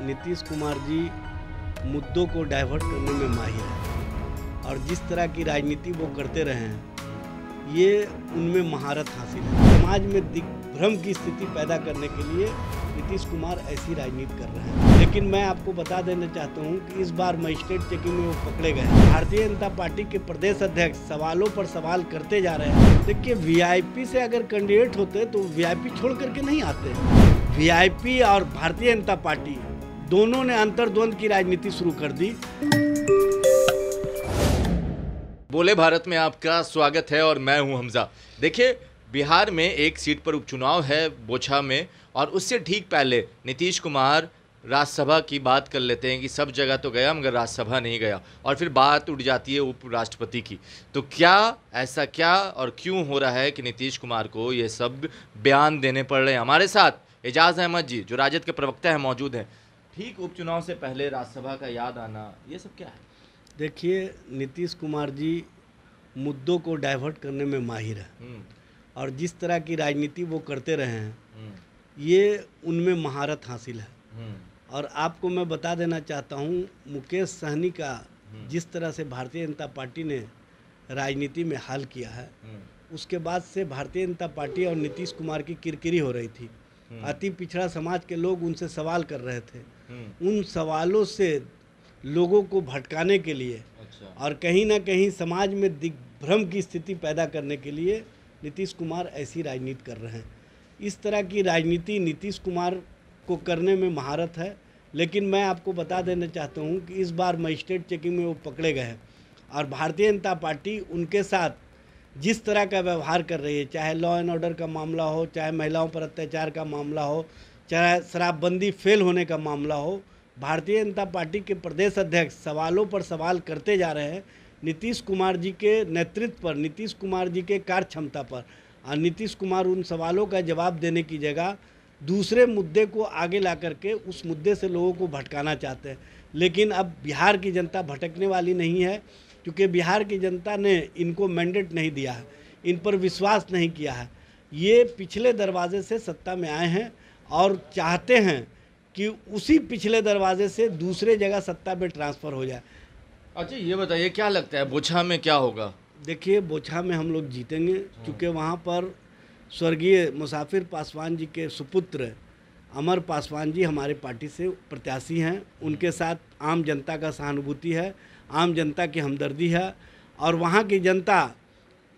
नीतीश कुमार जी मुद्दों को डाइवर्ट करने में माहिर हैं। और जिस तरह की राजनीति वो करते रहे हैं, ये उनमें महारत हासिल है। समाज में दिग्भ्रम की स्थिति पैदा करने के लिए नीतीश कुमार ऐसी राजनीति कर रहे हैं। लेकिन मैं आपको बता देना चाहता हूँ कि इस बार मजिस्ट्रेट चेकिंग में वो पकड़े गए भारतीय जनता पार्टी के प्रदेश अध्यक्ष सवालों पर सवाल करते जा रहे हैं। देखिए वीआईपी से अगर कैंडिडेट होते तो वीआईपी छोड़ करके नहीं आते। वीआईपी और भारतीय जनता पार्टी दोनों ने अंतर्द्वंद की राजनीति शुरू कर दी। बोले भारत में आपका स्वागत है और मैं हूँ हमजा। देखिए, बिहार में एक सीट पर उपचुनाव है बोछा में और उससे ठीक पहले नीतीश कुमार राज्यसभा की बात कर लेते हैं कि सब जगह तो गया मगर राज्यसभा नहीं गया और फिर बात उठ जाती है उपराष्ट्रपति की। तो क्या, ऐसा क्या और क्यों हो रहा है कि नीतीश कुमार को ये सब बयान देने पड़ रहे हैं? हमारे साथ एजाज अहमद जी, जो राजद के प्रवक्ता हैं, मौजूद हैं। ठीक उपचुनाव से पहले राज्यसभा का याद आना ये सब क्या है? देखिए नीतीश कुमार जी मुद्दों को डाइवर्ट करने में माहिर है। हम्म, और जिस तरह की राजनीति वो करते रहे हैं हम्म, ये उनमें महारत हासिल है। हम्म, और आपको मैं बता देना चाहता हूँ मुकेश सहनी का। जिस तरह से भारतीय जनता पार्टी ने राजनीति में हाल किया है उसके बाद से भारतीय जनता पार्टी और नीतीश कुमार की किरकिरी हो रही थी। अति पिछड़ा समाज के लोग उनसे सवाल कर रहे थे। हम्म, उन सवालों से लोगों को भटकाने के लिए अच्छा। और कहीं ना कहीं समाज में दिग्भ्रम की स्थिति पैदा करने के लिए नीतीश कुमार ऐसी राजनीति कर रहे हैं। इस तरह की राजनीति नीतीश कुमार को करने में महारत है लेकिन मैं आपको बता देना चाहता हूँ कि इस बार मजिस्ट्रेट चेकिंग में वो पकड़े गए हैं और भारतीय जनता पार्टी उनके साथ जिस तरह का व्यवहार कर रही है, चाहे लॉ एंड ऑर्डर का मामला हो, चाहे महिलाओं पर अत्याचार का मामला हो, चाहे शराबबंदी फेल होने का मामला हो, भारतीय जनता पार्टी के प्रदेश अध्यक्ष सवालों पर सवाल करते जा रहे हैं नीतीश कुमार जी के नेतृत्व पर, नीतीश कुमार जी के कार्य क्षमता पर। और नीतीश कुमार उन सवालों का जवाब देने की जगह दूसरे मुद्दे को आगे ला करके उस मुद्दे से लोगों को भटकाना चाहते हैं। लेकिन अब बिहार की जनता भटकने वाली नहीं है। क्योंकि बिहार की जनता ने इनको मैंडेट नहीं दिया है इन पर विश्वास नहीं किया है। ये पिछले दरवाजे से सत्ता में आए हैं और चाहते हैं कि उसी पिछले दरवाजे से दूसरे जगह सत्ता में ट्रांसफ़र हो जाए। अच्छा ये बताइए क्या लगता है बोछा में क्या होगा? देखिए बोछा में हम लोग जीतेंगे क्योंकि वहाँ पर स्वर्गीय मुसाफिर पासवान जी के सुपुत्र अमर पासवान जी हमारे पार्टी से प्रत्याशी हैं। उनके साथ आम जनता का सहानुभूति है। आम जनता की हमदर्दी है और वहाँ की जनता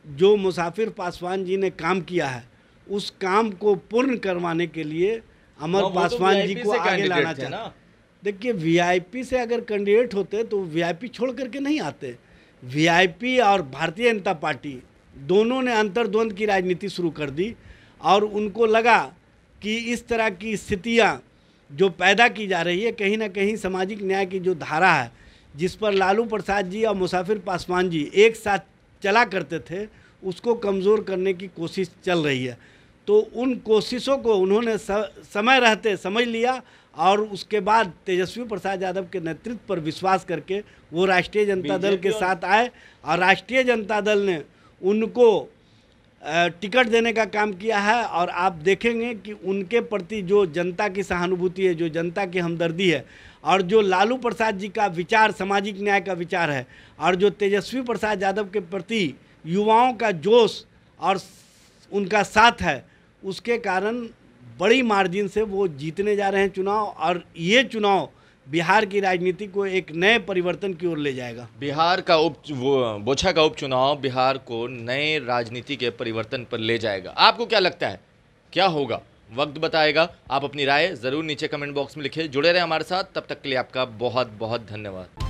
जो मुसाफिर पासवान जी ने काम किया है उस काम को पूर्ण करवाने के लिए अमर वो तो पासवान जी को आगे लाना चाहिए? हैं देखिए वीआईपी से अगर कैंडिडेट होते तो वीआईपी छोड़ करके नहीं आते वीआईपी और भारतीय जनता पार्टी दोनों ने अंतर्द्वंद की राजनीति शुरू कर दी और उनको लगा कि इस तरह की स्थितियाँ जो पैदा की जा रही है कहीं ना कहीं सामाजिक न्याय की जो धारा है जिस पर लालू प्रसाद जी और मुसाफिर पासवान जी एक साथ चला करते थे उसको कमज़ोर करने की कोशिश चल रही है। तो उन कोशिशों को उन्होंने समय रहते समझ लिया और उसके बाद तेजस्वी प्रसाद यादव के नेतृत्व पर विश्वास करके वो राष्ट्रीय जनता दल के साथ आए और राष्ट्रीय जनता दल ने उनको टिकट देने का काम किया है और आप देखेंगे कि उनके प्रति जो जनता की सहानुभूति है, जो जनता की हमदर्दी है और जो लालू प्रसाद जी का विचार, सामाजिक न्याय का विचार है और जो तेजस्वी प्रसाद यादव के प्रति युवाओं का जोश और उनका साथ है, उसके कारण बड़ी मार्जिन से वो जीतने जा रहे हैं चुनाव और ये चुनाव बिहार की राजनीति को एक नए परिवर्तन की ओर ले जाएगा। बिहार का उप बोछा का उपचुनाव बिहार को नए राजनीति के परिवर्तन पर ले जाएगा। आपको क्या लगता है? क्या होगा? वक्त बताएगा। आप अपनी राय ज़रूर नीचे कमेंट बॉक्स में लिखिए जुड़े रहे हमारे साथ। तब तक के लिए आपका बहुत बहुत धन्यवाद।